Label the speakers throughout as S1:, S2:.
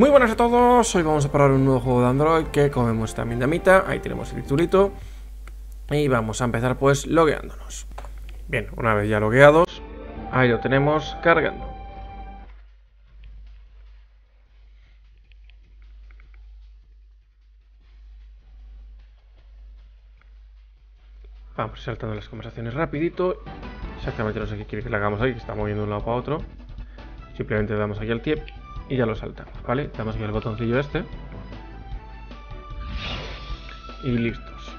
S1: Muy buenas a todos, hoy vamos a probar un nuevo juego de Android que comemos también damita, ahí tenemos el titulito y vamos a empezar pues logueándonos. Bien, una vez ya logueados, ahí lo tenemos cargando. Vamos saltando las conversaciones rapidito. Exactamente no sé qué quiere que le hagamos ahí, que está moviendo de un lado para otro. Simplemente le damos aquí al tiempo y ya lo saltamos, ¿vale? Damos aquí el botoncillo este. Y listos.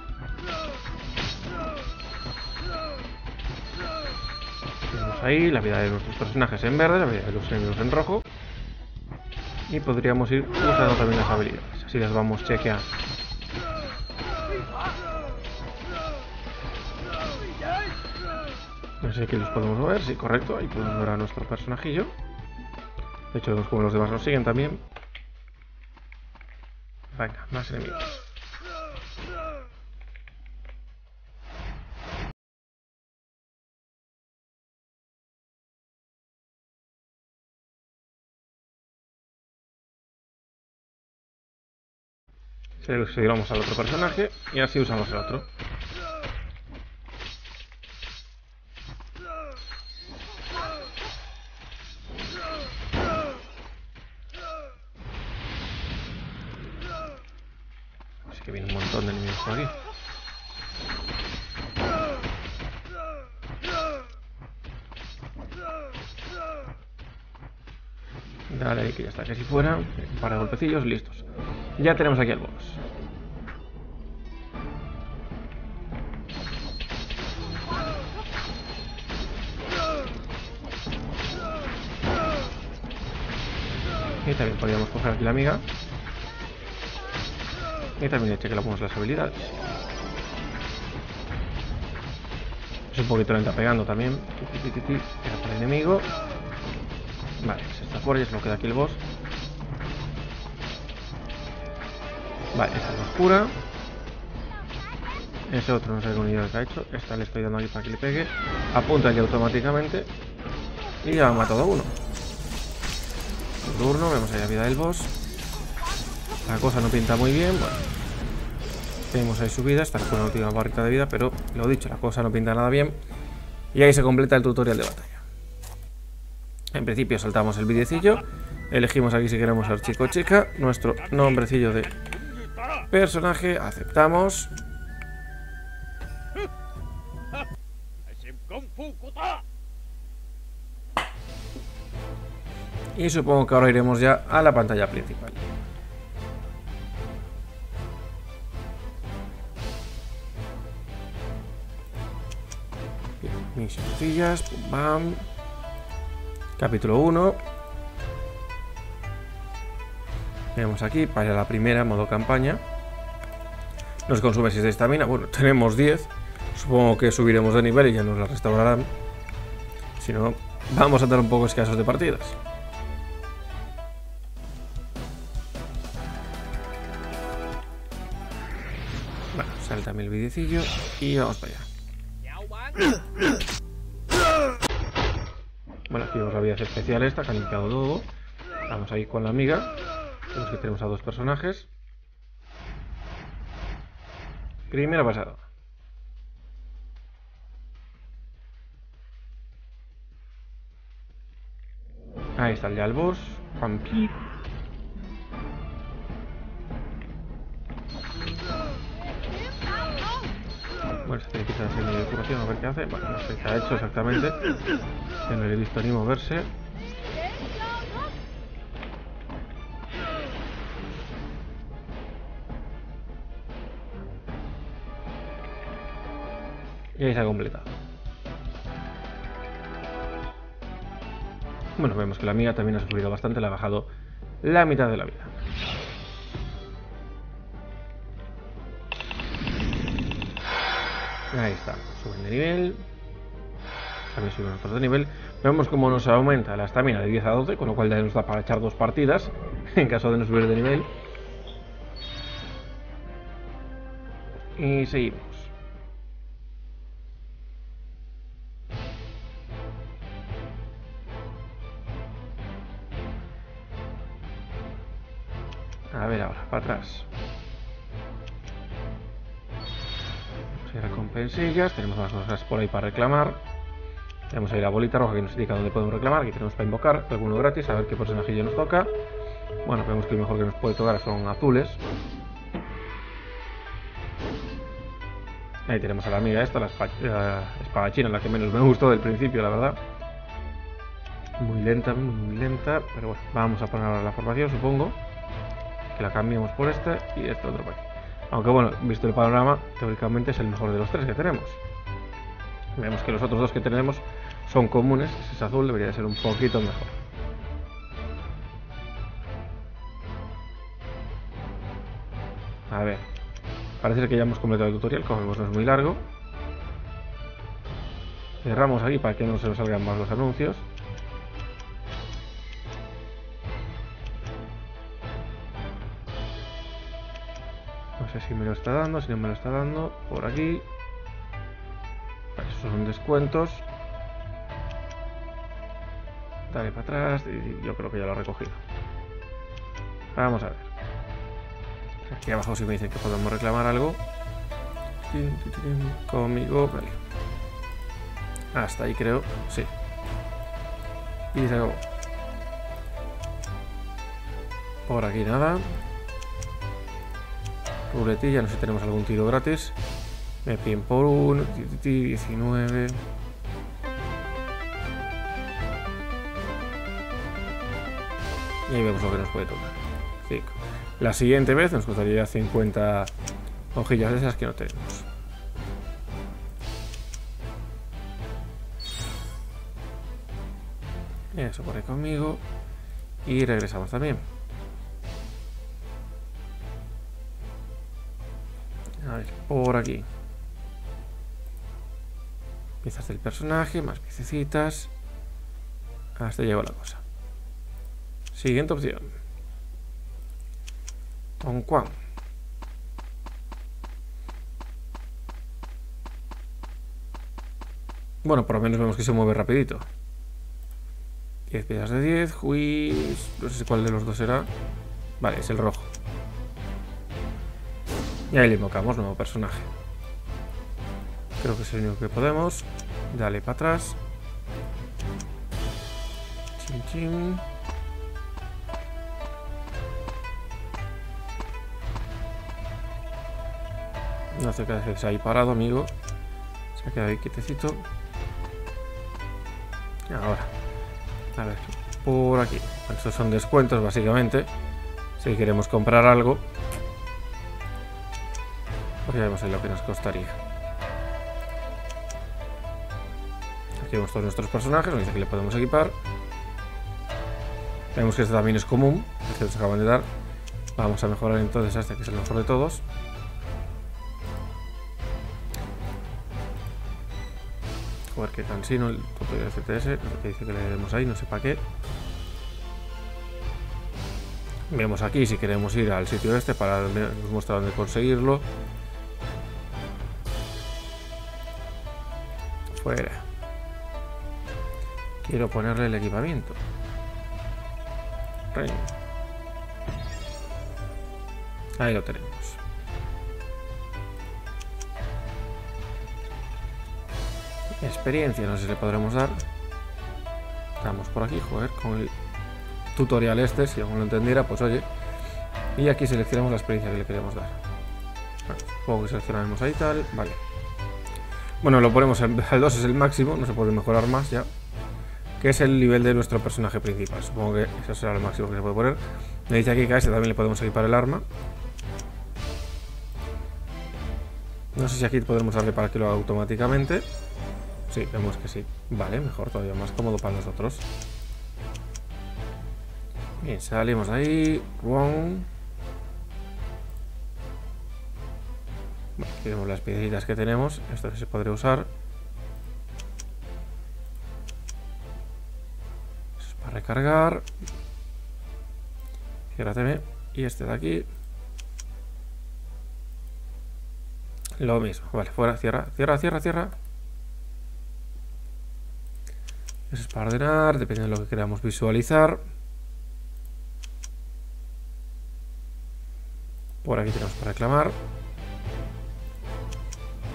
S1: Tenemos ahí la vida de nuestros personajes en verde, la vida de los enemigos en rojo. Y podríamos ir usando también las habilidades, así las vamos chequeando. No sé qué los podemos mover, sí, correcto, ahí podemos ver a nuestro personajillo. De hecho, vemos como los demás nos siguen también. Venga, más enemigos. Seguimos al otro personaje y así usamos el otro. Dale, que ya está casi fuera. Un par de golpecillos, listos. Ya tenemos aquí el boss. Y también podríamos coger aquí la amiga. Y también chequeamos las habilidades. Es un poquito lenta pegando también. Era para el enemigo. Vale, fuera, ya se nos queda aquí el boss. Vale, esta es la oscura. Ese otro no sé qué unidad que ha hecho. Esta le estoy dando aquí para que le pegue. Apunta ya automáticamente. Y ya ha matado a uno. Turno, vemos ahí la vida del boss. La cosa no pinta muy bien. Bueno, tenemos ahí su vida. Esta es una última barrita de vida, pero lo dicho, la cosa no pinta nada bien. Y ahí se completa el tutorial de batalla. En principio saltamos el videcillo. Elegimos aquí si queremos ser chico o chica. Nuestro nombrecillo de personaje. Aceptamos. Y supongo que ahora iremos ya a la pantalla principal. Misioncillas, pum bam. Capítulo 1. Tenemos aquí para la primera, modo campaña. Nos consume 6 de estamina. Bueno, tenemos 10. Supongo que subiremos de nivel y ya nos la restaurarán. Si no, vamos a andar un poco escasos de partidas. Bueno, salta el videcillo y vamos para allá. Bueno, aquí vemos la vida especial esta, que ha limpiado todo. Vamos ahí con la amiga. Vemos que tenemos a dos personajes. Primera pasada. Ahí está ya el boss. Vampiro. Bueno, se tiene que medio de curación a ver qué hace. Bueno, no sé qué ha hecho exactamente. Que no le he visto ni moverse. Y ahí se ha completado. Bueno, vemos que la amiga también ha sufrido bastante, le ha bajado la mitad de la vida. Ahí está, suben de nivel. También suben otros de nivel. Vemos cómo nos aumenta la estamina de 10 a 12, con lo cual ya nos da para echar dos partidas en caso de no subir de nivel. Y seguimos. para atrás. Si recompensillas, tenemos más cosas por ahí para reclamar. Tenemos ahí la bolita roja que nos indica dónde podemos reclamar. Aquí tenemos para invocar alguno gratis, a ver qué personajillo nos toca. Bueno, vemos que lo mejor que nos puede tocar son azules. Ahí tenemos a la amiga esta, la, espadachina, la que menos me gustó del principio, la verdad. Muy lenta, muy lenta. Pero bueno, vamos a poner ahora la formación, supongo. Que la cambiemos por esta y este otro aquí. Aunque bueno, visto el panorama, teóricamente es el mejor de los tres que tenemos. Vemos que los otros dos que tenemos son comunes. Ese es azul, debería ser un poquito mejor. A ver. Parece que ya hemos completado el tutorial, como vemos no es muy largo. Cerramos aquí para que no se nos salgan más los anuncios. No sé si me lo está dando, si no me lo está dando. Por aquí. Esos son descuentos. Dale para atrás. Y yo creo que ya lo ha recogido. Vamos a ver. Aquí abajo si me dicen que podemos reclamar algo. Conmigo, vale. Hasta ahí creo, sí. Y se acabó. Por aquí nada. Ruletilla, no sé si tenemos algún tiro gratis. Me piden por uno, 19. Y ahí vemos lo que nos puede tocar. 5. La siguiente vez nos costaría 50 hojillas de esas que no tenemos. Eso por ahí conmigo. Y regresamos también. Por aquí. Piezas del personaje, más piececitas. Hasta llegó la cosa. Siguiente opción. Con Juan. Bueno, por lo menos vemos que se mueve rapidito. 10 piezas de 10, juiz... No sé cuál de los dos será. Vale, es el rojo. Y ahí le invocamos nuevo personaje. Creo que es el único que podemos. Dale para atrás. Chin, chin. No sé qué se ahí parado, amigo. Se ha quedado ahí quietecito. Ahora. A ver, por aquí. Estos son descuentos, básicamente. Si queremos comprar algo. Pues ya vemos ahí lo que nos costaría. Aquí vemos todos nuestros personajes. Nos dice que le podemos equipar. Vemos que este también es común. El que nos acaban de dar. Vamos a mejorar entonces a este que es el mejor de todos. ver qué cansino el tope de lo que dice que le demos ahí, no sé para qué. Vemos aquí si queremos ir al sitio este para nos muestra dónde conseguirlo. Fuera. Quiero ponerle el equipamiento. Ahí lo tenemos. Experiencia, no sé si le podremos dar. Estamos por aquí, joder, con el tutorial este, si aún no entendiera, pues oye. Y aquí seleccionamos la experiencia que le queremos dar. Bueno, que seleccionamos ahí tal, vale. Bueno, lo ponemos al 2 es el máximo, no se puede mejorar más ya. Que es el nivel de nuestro personaje principal. Supongo que eso será lo máximo que se puede poner. Me dice aquí que a este también le podemos equipar el arma. No sé si aquí podemos darle para que lo haga automáticamente. Sí, vemos que sí. Vale, mejor, todavía más cómodo para nosotros. Bien, salimos ahí. Bueno, aquí vemos las piedritas que tenemos. Esto se podría usar. es para recargar. Ciérrateme. Y este de aquí. Lo mismo. Vale, fuera, cierra, cierra, cierra, cierra. Eso es para ordenar, depende de lo que queramos visualizar. Por aquí tenemos para reclamar.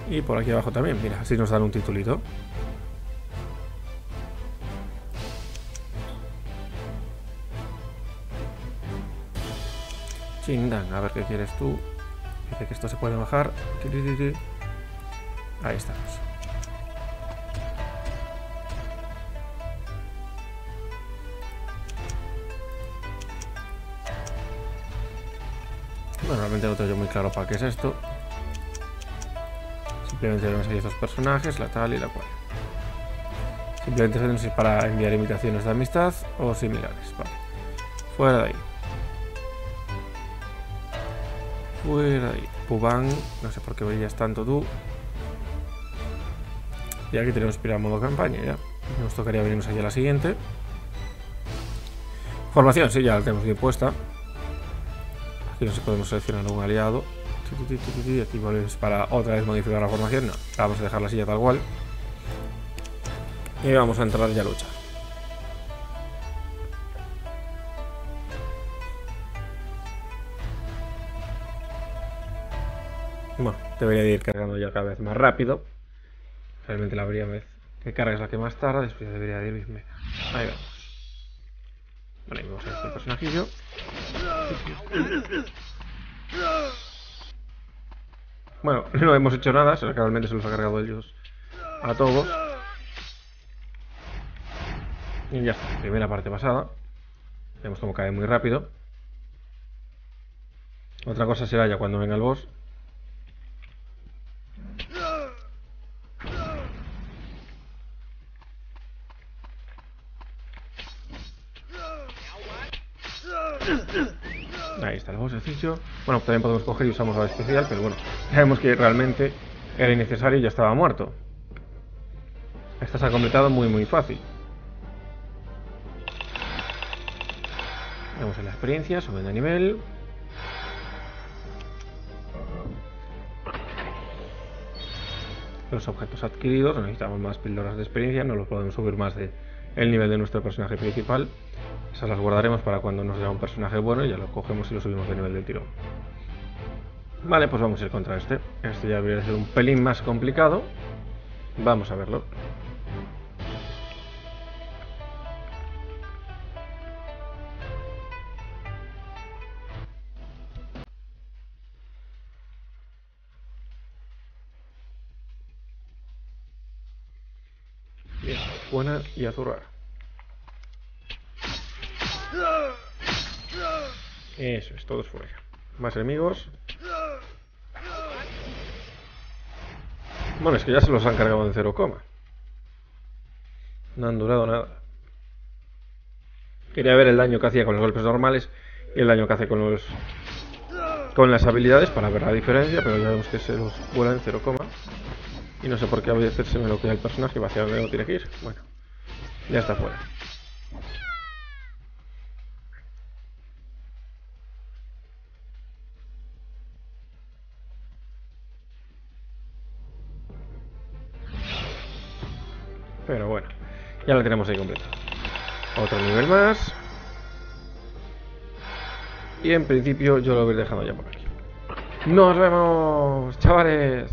S1: Y por aquí abajo también, mira, así nos dan un titulito. Chindan, a ver qué quieres tú. Dice que esto se puede bajar. Ahí estamos. Bueno, realmente no tengo yo muy claro para qué es esto. Simplemente vemos ahí estos personajes, la tal y la cual. Simplemente es para enviar invitaciones de amistad o similares. Vale. Fuera de ahí. Fuera de ahí. Pubán, no sé por qué veías tanto tú. Y aquí tenemos para modo campaña ya. Nos tocaría venirnos allá a la siguiente. Formación, sí, ya la tenemos bien puesta. Aquí no sé podemos seleccionar un aliado. Aquí volvemos para otra vez modificar la formación. No, vamos a dejar la silla tal cual. Y vamos a entrar ya a luchar. Bueno, debería de ir cargando ya cada vez más rápido. Realmente la habría vez que carga es la que más tarda, después debería de irme. Ahí vamos. Vale, vamos a este personajillo. Bueno, no hemos hecho nada, realmente se los ha cargado ellos a todos. Y ya está, primera parte pasada. Vemos cómo cae muy rápido. Otra cosa será ya cuando venga el boss. Boss sencillo. Bueno, también podemos coger y usamos la especial, pero bueno, sabemos que realmente era innecesario y ya estaba muerto. Esta se ha completado muy muy fácil. Vamos a la experiencia, subiendo de nivel. Los objetos adquiridos, necesitamos más píldoras de experiencia, no los podemos subir más de el nivel de nuestro personaje principal. Esas las guardaremos para cuando nos sea un personaje bueno y ya lo cogemos y lo subimos de nivel del tiro. Vale, pues vamos a ir contra este. Este ya debería ser un pelín más complicado. Vamos a verlo. Bien, buena y azurrar. Eso es, todos fuera. Más enemigos. Bueno, es que ya se los han cargado en cero coma. No han durado nada. Quería ver el daño que hacía con los golpes normales y el daño que hace con los con las habilidades para ver la diferencia, pero ya vemos que se los vuela en cero coma. Y no sé por qué a veces se me bloquea el personaje y hacia donde no tiene que ir. Bueno, ya está fuera. Ya lo tenemos ahí completo. Otro nivel más. Y en principio yo lo voy dejando ya por aquí. ¡Nos vemos, chavales!